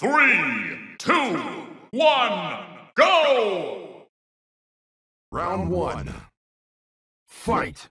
Three, two, one, go! Round one. Fight!